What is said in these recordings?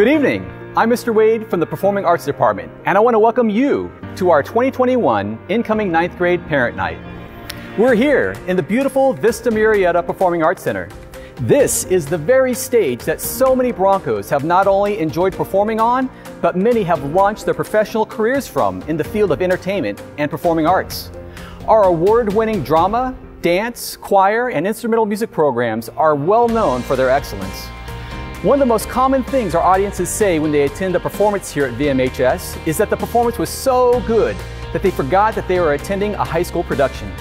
Good evening. I'm Mr. Wade from the Performing Arts Department, and I want to welcome you to our 2021 incoming ninth grade parent night. We're here in the beautiful Vista Murrieta Performing Arts Center. This is the very stage that so many Broncos have not only enjoyed performing on, but many have launched their professional careers from in the field of entertainment and performing arts. Our award winning drama, dance, choir, and instrumental music programs are well known for their excellence. One of the most common things our audiences say when they attend a performance here at VMHS is that the performance was so good that they forgot that they were attending a high school production.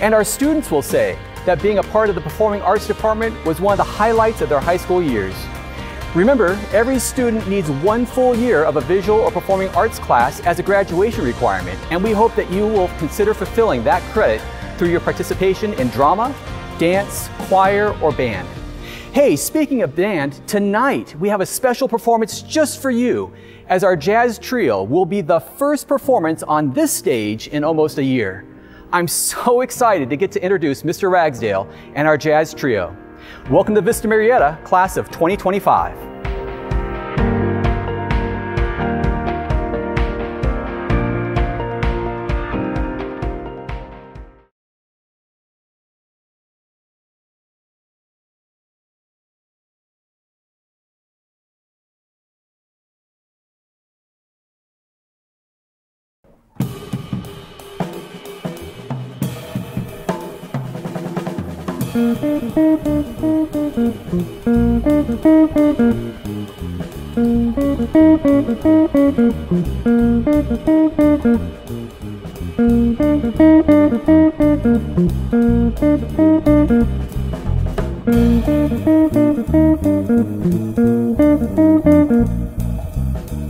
And our students will say that being a part of the Performing Arts Department was one of the highlights of their high school years. Remember, every student needs one full year of a visual or performing arts class as a graduation requirement, and we hope that you will consider fulfilling that credit through your participation in drama, dance, choir, or band. Hey, speaking of band, tonight we have a special performance just for you, as our jazz trio will be the first performance on this stage in almost a year. I'm so excited to get to introduce Mr. Ragsdale and our jazz trio. Welcome to Vista Murrieta, class of 2025.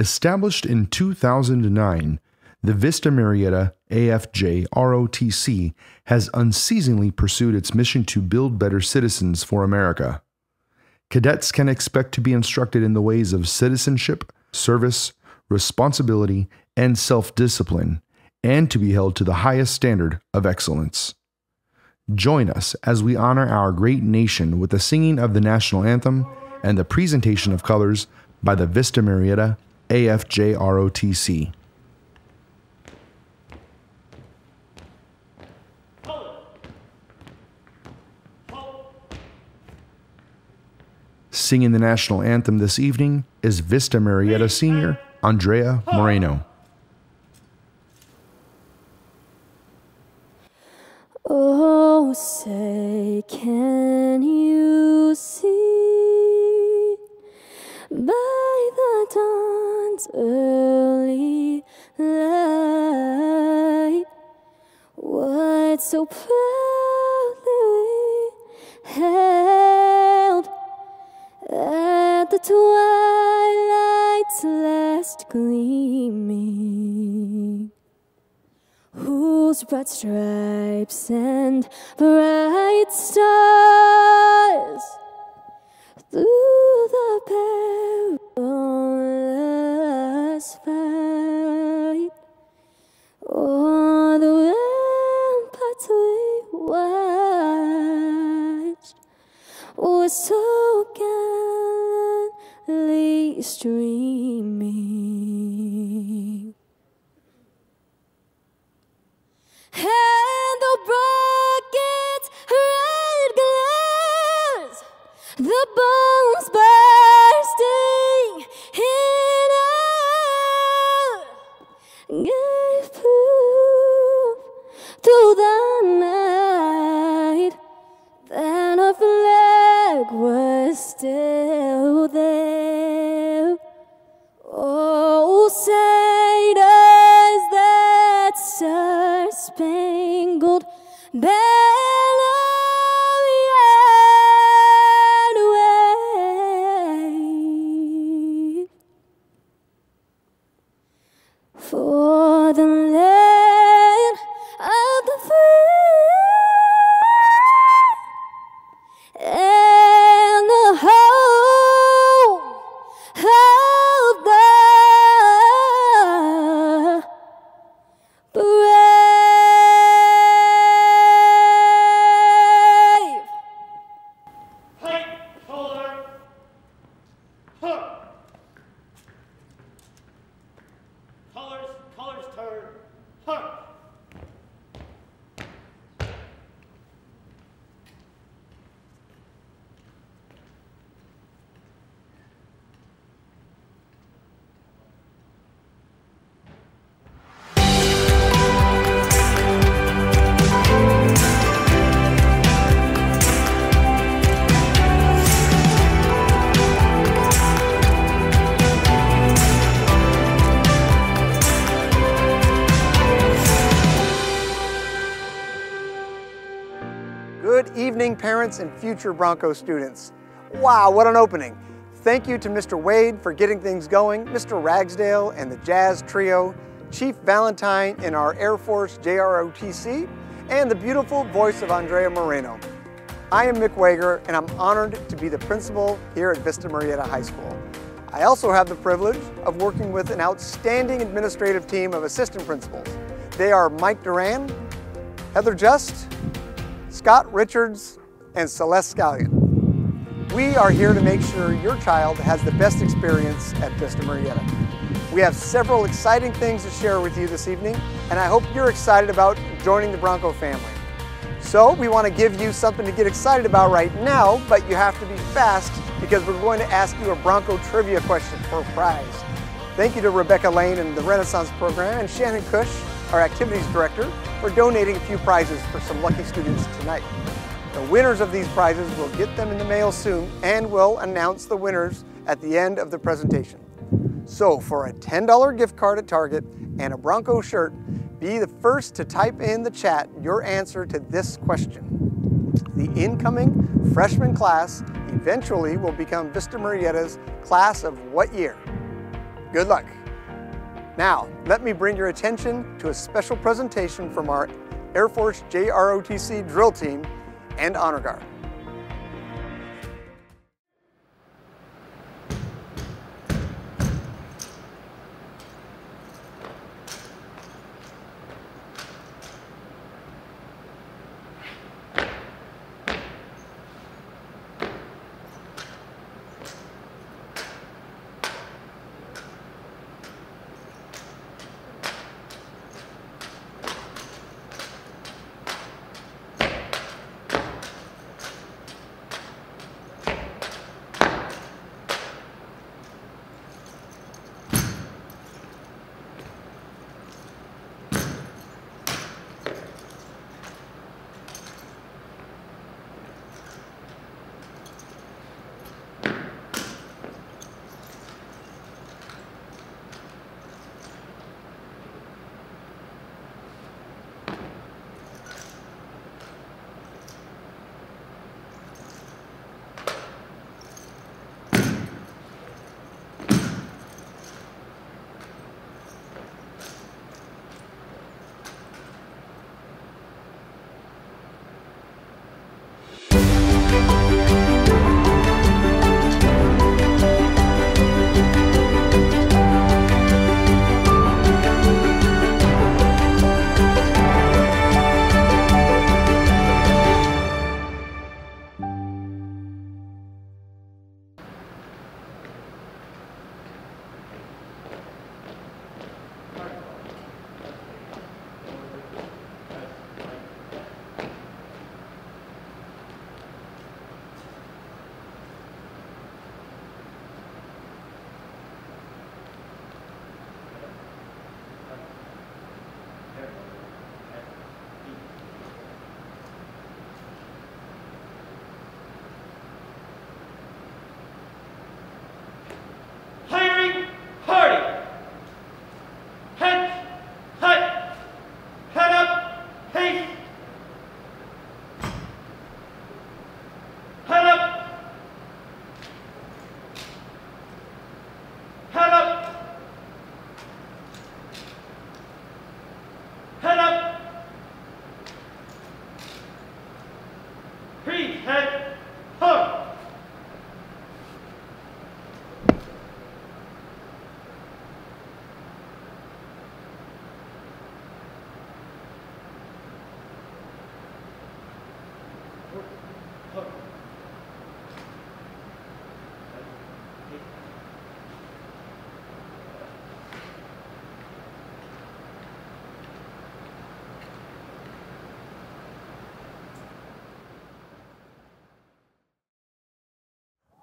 Established in 2009, the Vista Murrieta AFJ ROTC has unceasingly pursued its mission to build better citizens for America. Cadets can expect to be instructed in the ways of citizenship, service, responsibility, and self discipline, and to be held to the highest standard of excellence. Join us as we honor our great nation with the singing of the national anthem and the presentation of colors by the Vista Murrieta AFJROTC. Singing the national anthem this evening is Vista Murrieta senior Andrea Moreno. Oh, say, can you see by the dawn's early light what so proudly at the twilight's last gleaming? whose broad stripes and bright stars through the perilous fight o'er the ramparts we watched was so gallantly streaming. Parents and future Bronco students. Wow, what an opening. Thank you to Mr. Wade for getting things going, Mr. Ragsdale and the Jazz Trio, Chief Valentine in our Air Force JROTC, and the beautiful voice of Andrea Moreno. I am Mick Wager, and I'm honored to be the principal here at Vista Murrieta High School. I also have the privilege of working with an outstanding administrative team of assistant principals. They are Mike Duran, Heather Just, Scott Richards, and Celeste Scallion. We are here to make sure your child has the best experience at Vista Murrieta. We have several exciting things to share with you this evening, and I hope you're excited about joining the Bronco family. So we want to give you something to get excited about right now, but you have to be fast because we're going to ask you a Bronco trivia question for a prize. Thank you to Rebecca Lane and the Renaissance Program and Shannon Cush, our activities director, for donating a few prizes for some lucky students tonight. The winners of these prizes will get them in the mail soon and we'll announce the winners at the end of the presentation. So for a $10 gift card at Target and a Bronco shirt, be the first to type in the chat your answer to this question. The incoming freshman class eventually will become Vista Murrieta's class of what year? Good luck. Now, let me bring your attention to a special presentation from our Air Force JROTC drill team and Honor Guard.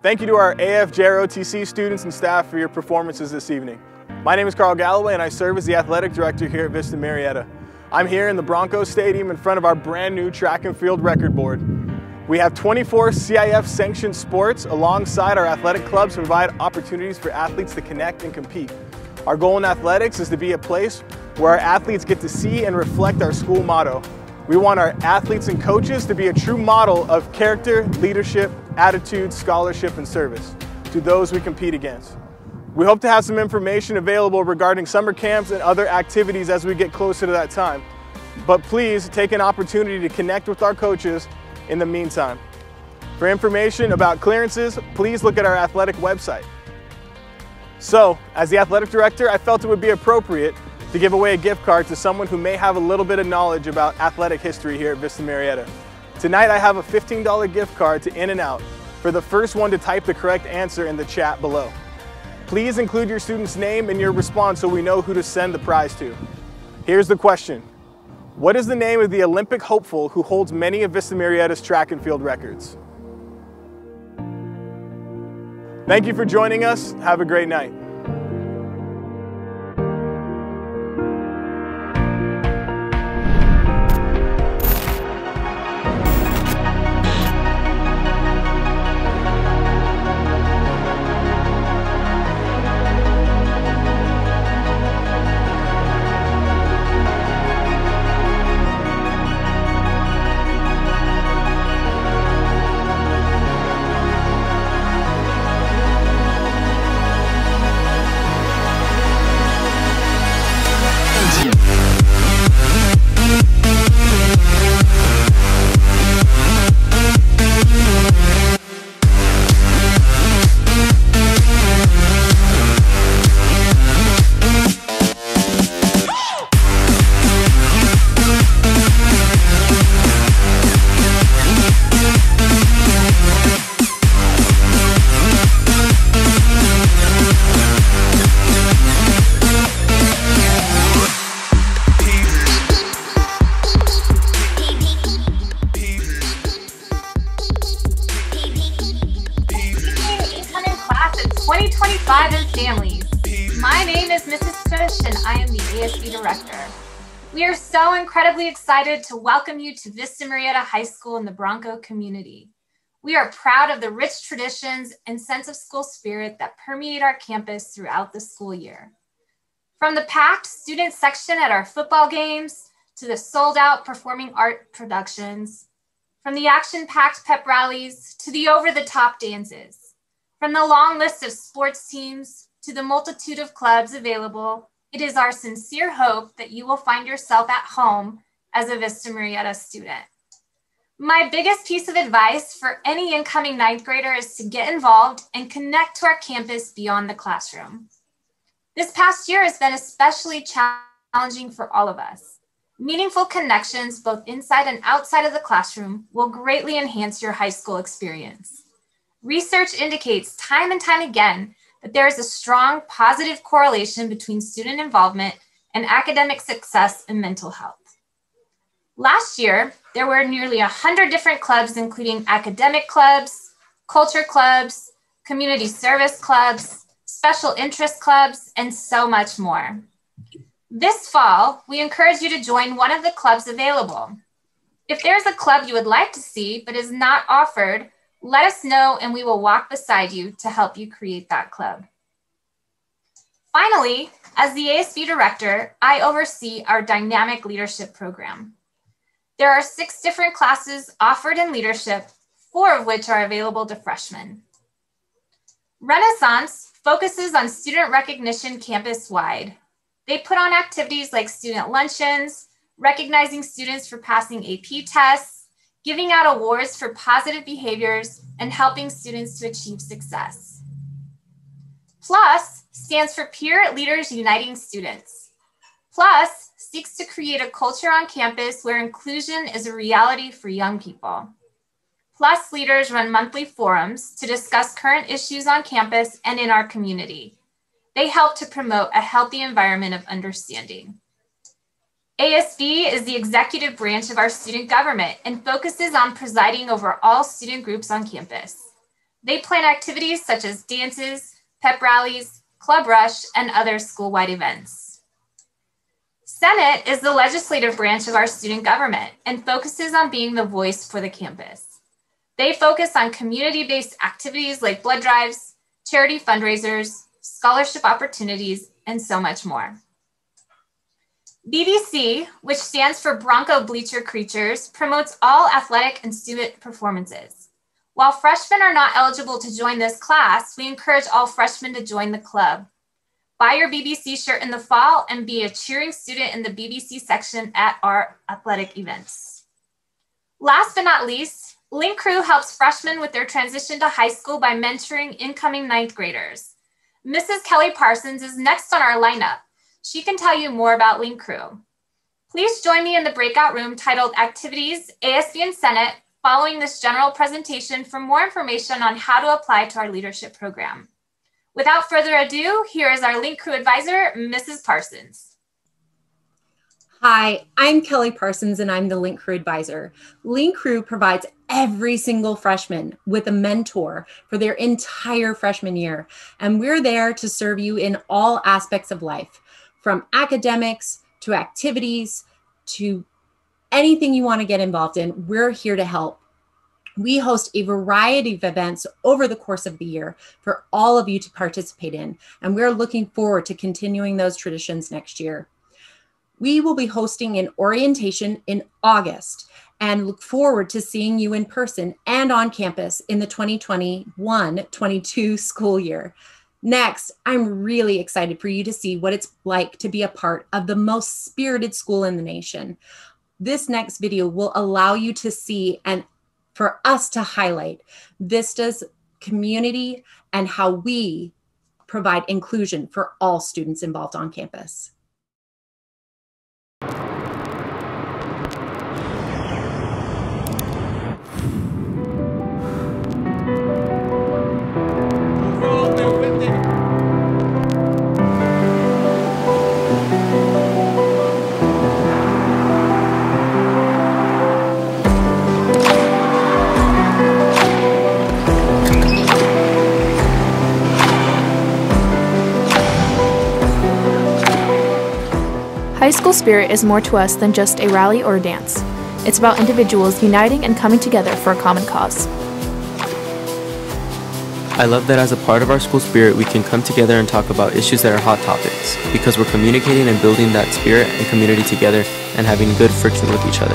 Thank you to our AFJROTC students and staff for your performances this evening. My name is Carl Galloway and I serve as the athletic director here at Vista Murrieta. I'm here in the Broncos Stadium in front of our brand new track and field record board. We have 24 CIF sanctioned sports alongside our athletic clubs to provide opportunities for athletes to connect and compete. Our goal in athletics is to be a place where our athletes get to see and reflect our school motto. We want our athletes and coaches to be a true model of character, leadership, attitude, scholarship, and service to those we compete against. We hope to have some information available regarding summer camps and other activities as we get closer to that time. But please take an opportunity to connect with our coaches in the meantime. For information about clearances, please look at our athletic website. So, as the athletic director, I felt it would be appropriate to give away a gift card to someone who may have a little bit of knowledge about athletic history here at Vista Murrieta. Tonight I have a $15 gift card to In-N-Out for the first one to type the correct answer in the chat below. Please include your student's name in your response so we know who to send the prize to. Here's the question. What is the name of the Olympic hopeful who holds many of Vista Murrieta's track and field records? Thank you for joining us. Have a great night. Incredibly excited to welcome you to Vista Murrieta High School in the Bronco community. We are proud of the rich traditions and sense of school spirit that permeate our campus throughout the school year. From the packed student section at our football games to the sold out performing art productions, from the action packed pep rallies to the over the top dances, from the long list of sports teams to the multitude of clubs available, it is our sincere hope that you will find yourself at home as a Vista Murrieta student. My biggest piece of advice for any incoming ninth grader is to get involved and connect to our campus beyond the classroom. This past year has been especially challenging for all of us. Meaningful connections, both inside and outside of the classroom, will greatly enhance your high school experience. Research indicates time and time again that there is a strong positive correlation between student involvement and academic success and mental health. Last year, there were nearly 100 different clubs, including academic clubs, culture clubs, community service clubs, special interest clubs, and so much more. This fall, we encourage you to join one of the clubs available. If there's a club you would like to see but is not offered, let us know and we will walk beside you to help you create that club. Finally, as the ASB director, I oversee our dynamic leadership program. There are six different classes offered in leadership, four of which are available to freshmen. Renaissance focuses on student recognition campus wide. They put on activities like student luncheons, recognizing students for passing AP tests, giving out awards for positive behaviors, and helping students to achieve success. PLUS stands for Peer Leaders Uniting Students. PLUS seeks to create a culture on campus where inclusion is a reality for young people. PLUS leaders run monthly forums to discuss current issues on campus and in our community. They help to promote a healthy environment of understanding. ASB is the executive branch of our student government and focuses on presiding over all student groups on campus. They plan activities such as dances, pep rallies, club rush, and other school-wide events. Senate is the legislative branch of our student government and focuses on being the voice for the campus. They focus on community-based activities like blood drives, charity fundraisers, scholarship opportunities, and so much more. BBC, which stands for Bronco Bleacher Creatures, promotes all athletic and student performances. While freshmen are not eligible to join this class, we encourage all freshmen to join the club. Buy your BBC shirt in the fall and be a cheering student in the BBC section at our athletic events. Last but not least, Link Crew helps freshmen with their transition to high school by mentoring incoming ninth graders. Mrs. Kelly Parsons is next on our lineup. She can tell you more about Link Crew. Please join me in the breakout room titled Activities, ASB and Senate, following this general presentation for more information on how to apply to our leadership program. Without further ado, here is our Link Crew advisor, Mrs. Parsons. Hi, I'm Kelly Parsons and I'm the Link Crew advisor. Link Crew provides every single freshman with a mentor for their entire freshman year. And we're there to serve you in all aspects of life from academics to activities to anything you want to get involved in, we're here to help. We host a variety of events over the course of the year for all of you to participate in, and we're looking forward to continuing those traditions next year. We will be hosting an orientation in August and look forward to seeing you in person and on campus in the 2021 22 school year. Next, I'm really excited for you to see what it's like to be a part of the most spirited school in the nation. This next video will allow you to see and for us to highlight Vista's community and how we provide inclusion for all students involved on campus. High School Spirit is more to us than just a rally or a dance. It's about individuals uniting and coming together for a common cause. I love that as a part of our school spirit, we can come together and talk about issues that are hot topics because we're communicating and building that spirit and community together and having good friction with each other.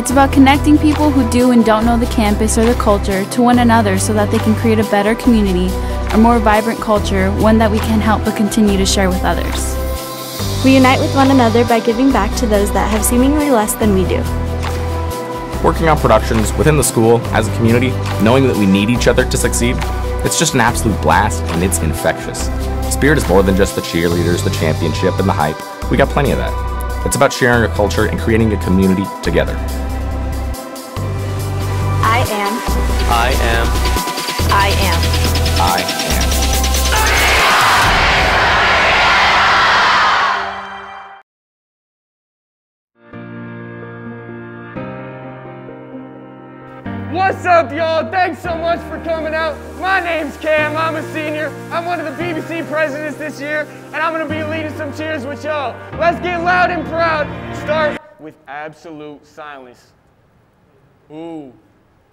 It's about connecting people who do and don't know the campus or the culture to one another so that they can create a better community, a more vibrant culture, one that we can help but continue to share with others. We unite with one another by giving back to those that have seemingly less than we do. Working on productions within the school as a community, knowing that we need each other to succeed, it's just an absolute blast and it's infectious. Spirit is more than just the cheerleaders, the championship, and the hype. We got plenty of that. It's about sharing a culture and creating a community together. I am. I am. I am. I am. What's up, y'all? Thanks so much for coming out. My name's Cam. I'm a senior. I'm one of the BBC presidents this year, and I'm going to be leading some cheers with y'all. Let's get loud and proud. Start with absolute silence. Ooh.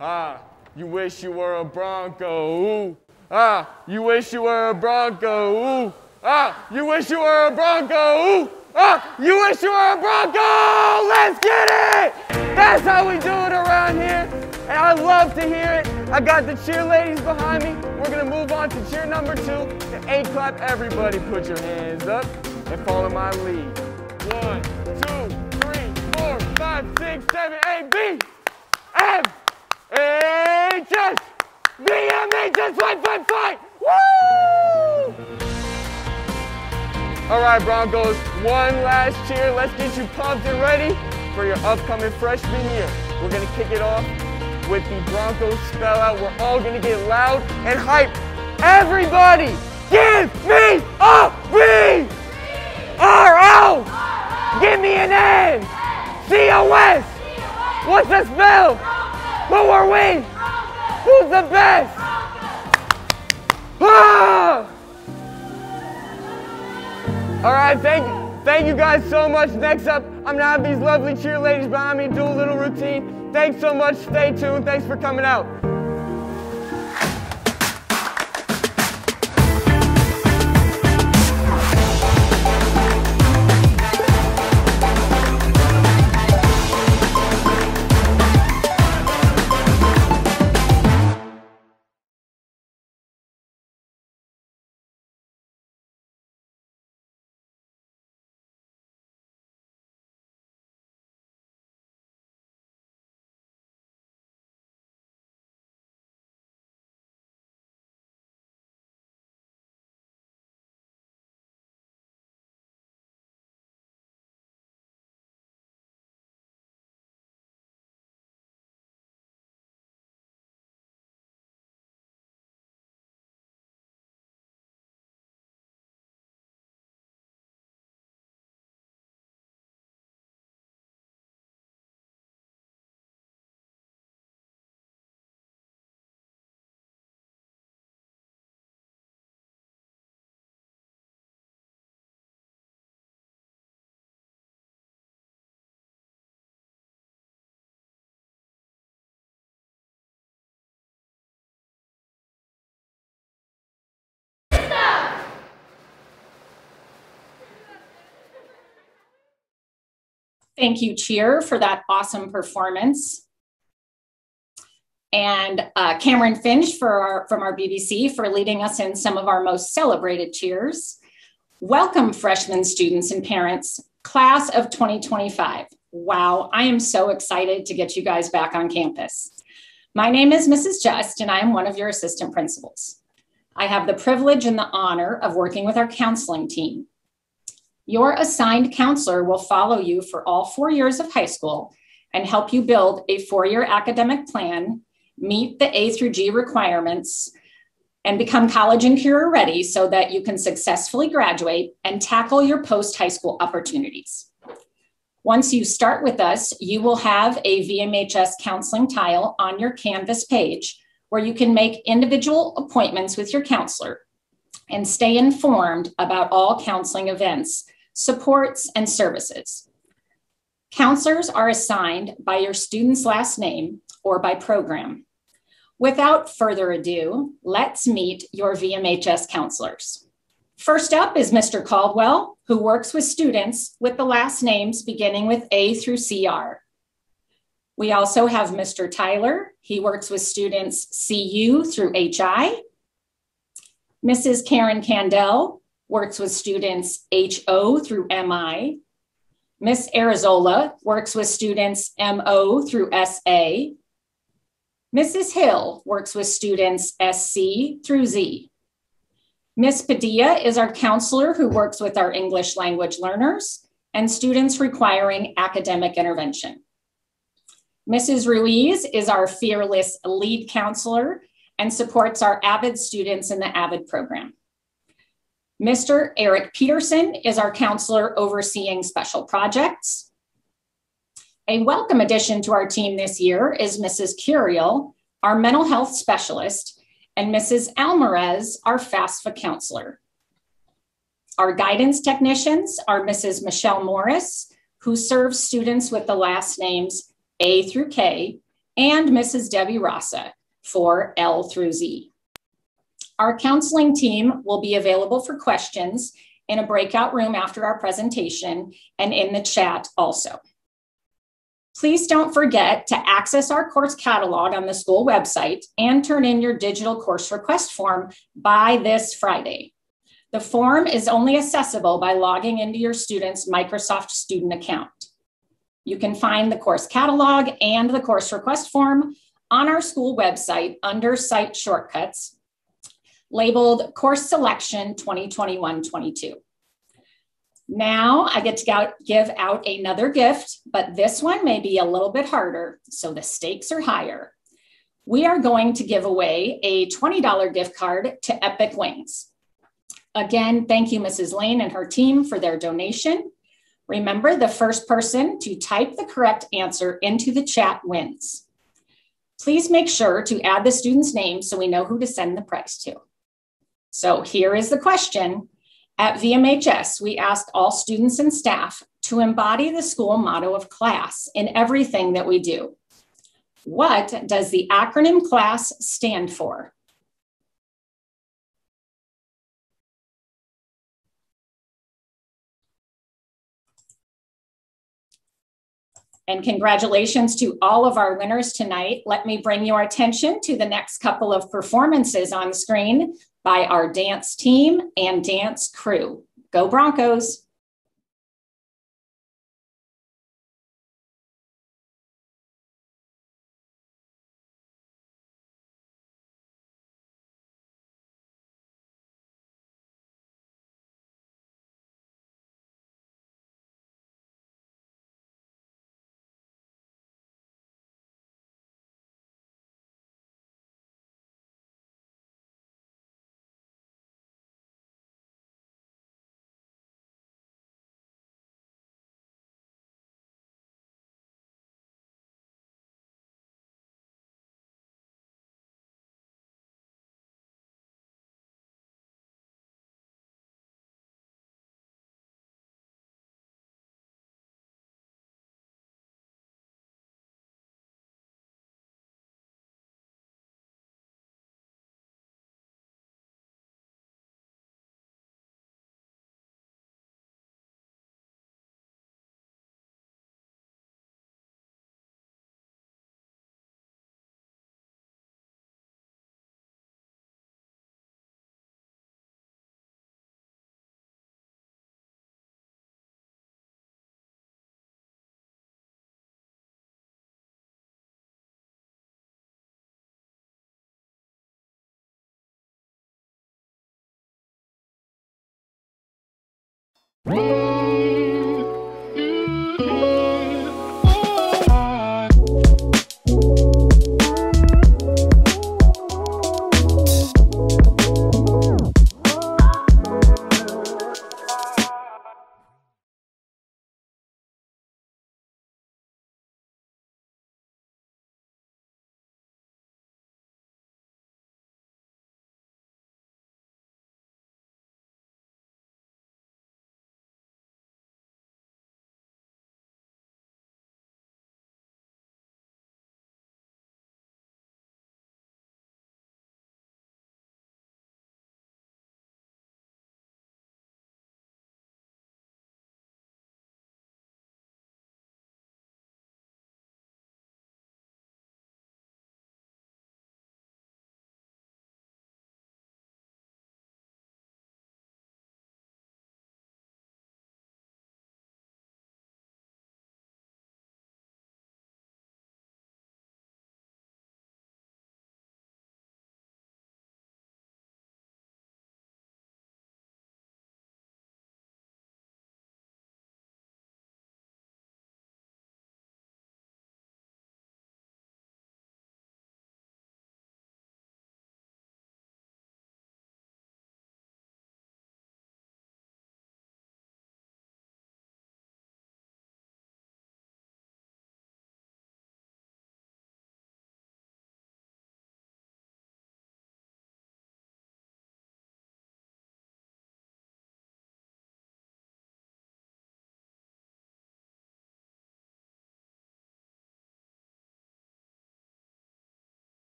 Ah, you wish you were a Bronco. Ooh. Ah, you wish you were a Bronco. Ooh. Ah, you wish you were a Bronco. Ooh. Ah, you wish you were a Bronco. Let's get it. That's how we do it around here. And I love to hear it. I got the cheer ladies behind me. We're gonna move on to cheer number two. The A clap, everybody put your hands up and follow my lead. One, two, three, four, five, six, seven, eight. B M H S B M H S fight fight fight. Woo! All right, Broncos, one last cheer. Let's get you pumped and ready for your upcoming freshman year. We're gonna kick it off with the Broncos spell out. We're all gonna get loud and hype. Everybody, give me a B! R O! Give me an N! C O S! What's the spell? Who are we? Who's the best? Ah! All right, thank you, thank you guys so much. Next up, I'm gonna have these lovely cheerleaders behind me do a little routine. Thanks so much. Stay tuned. Thanks for coming out. Thank you, Cheer, for that awesome performance. And uh, Cameron Finch for our, from our BBC for leading us in some of our most celebrated cheers. Welcome, freshmen, students, and parents, class of 2025. Wow, I am so excited to get you guys back on campus. My name is Mrs. Just, and I am one of your assistant principals. I have the privilege and the honor of working with our counseling team. Your assigned counselor will follow you for all four years of high school and help you build a four year academic plan, meet the A through G requirements, and become college and career ready so that you can successfully graduate and tackle your post high school opportunities. Once you start with us, you will have a VMHS counseling tile on your Canvas page where you can make individual appointments with your counselor and stay informed about all counseling events supports, and services. Counselors are assigned by your student's last name or by program. Without further ado, let's meet your VMHS counselors. First up is Mr. Caldwell, who works with students with the last names beginning with A through CR. We also have Mr. Tyler. He works with students CU through HI. Mrs. Karen Candell works with students HO through MI. Miss Arizola works with students MO through SA. Mrs. Hill works with students SC through Z. Miss Padilla is our counselor who works with our English language learners and students requiring academic intervention. Mrs. Ruiz is our fearless lead counselor and supports our AVID students in the AVID program. Mr. Eric Peterson is our counselor overseeing special projects. A welcome addition to our team this year is Mrs. Curiel, our mental health specialist, and Mrs. Alvarez, our FAFSA counselor. Our guidance technicians are Mrs. Michelle Morris, who serves students with the last names A through K, and Mrs. Debbie Rasa for L through Z. Our counseling team will be available for questions in a breakout room after our presentation and in the chat also. Please don't forget to access our course catalog on the school website and turn in your digital course request form by this Friday. The form is only accessible by logging into your student's Microsoft student account. You can find the course catalog and the course request form on our school website under site shortcuts labeled Course Selection 2021-22. Now I get to give out another gift, but this one may be a little bit harder, so the stakes are higher. We are going to give away a $20 gift card to Epic Wings. Again, thank you, Mrs. Lane and her team for their donation. Remember, the first person to type the correct answer into the chat wins. Please make sure to add the student's name so we know who to send the prize to. So here is the question. At VMHS, we asked all students and staff to embody the school motto of class in everything that we do. What does the acronym CLASS stand for? And congratulations to all of our winners tonight. Let me bring your attention to the next couple of performances on screen by our dance team and dance crew. Go Broncos! Música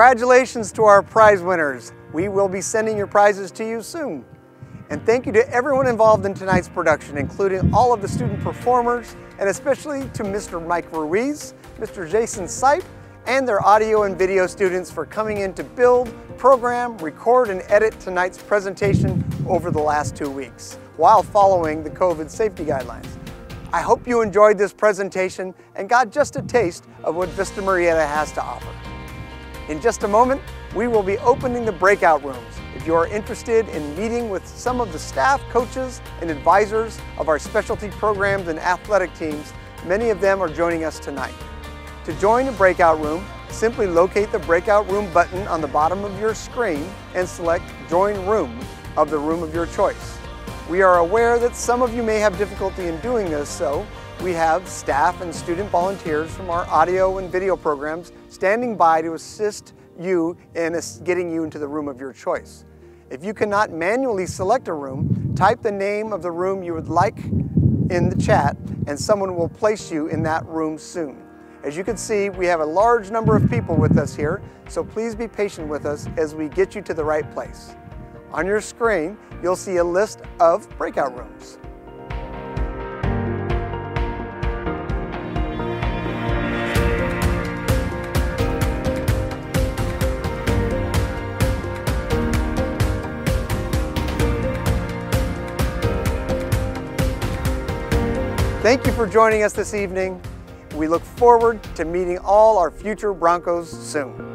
Congratulations to our prize winners. We will be sending your prizes to you soon. And thank you to everyone involved in tonight's production, including all of the student performers, and especially to Mr. Mike Ruiz, Mr. Jason Sipe, and their audio and video students for coming in to build, program, record, and edit tonight's presentation over the last two weeks while following the COVID safety guidelines. I hope you enjoyed this presentation and got just a taste of what Vista Murrieta has to offer. In just a moment, we will be opening the breakout rooms. If you are interested in meeting with some of the staff, coaches, and advisors of our specialty programs and athletic teams, many of them are joining us tonight. To join a breakout room, simply locate the breakout room button on the bottom of your screen and select Join Room of the room of your choice. We are aware that some of you may have difficulty in doing this, so we have staff and student volunteers from our audio and video programs standing by to assist you in getting you into the room of your choice. If you cannot manually select a room, type the name of the room you would like in the chat and someone will place you in that room soon. As you can see, we have a large number of people with us here, so please be patient with us as we get you to the right place. On your screen, you'll see a list of breakout rooms. Thank you for joining us this evening. We look forward to meeting all our future Broncos soon.